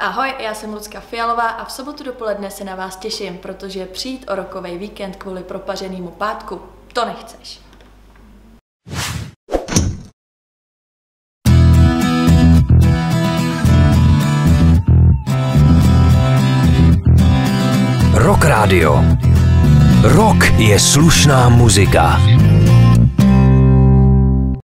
Ahoj, já jsem Lucka Fialová a v sobotu dopoledne se na vás těším, protože přijít o rokový víkend kvůli propaženému pátku, to nechceš. Rock Radio. Rock je slušná muzika.